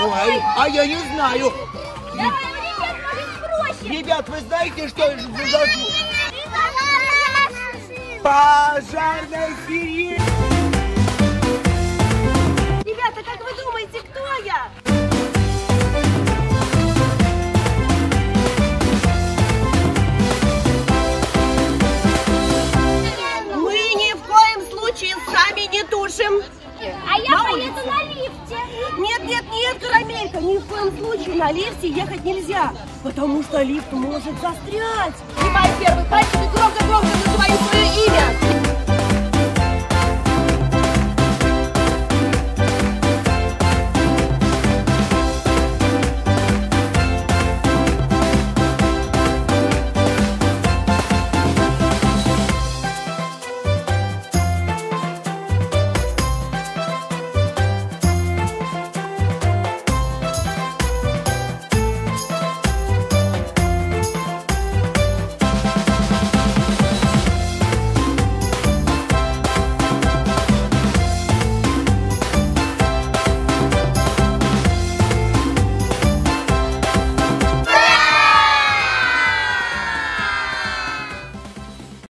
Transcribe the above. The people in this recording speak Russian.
А я не знаю. Давай, ребят, может проще. Ребят, вы знаете, что зажгу? Пожарная сирена. Ребята, как вы думаете, кто я? Мы ни в коем случае сами не тушим. А я поеду на лифте. Нет, нет, нет, карамелька, ни в коем случае на лифте ехать нельзя, потому что лифт может застрять. Снимай первый пальчик и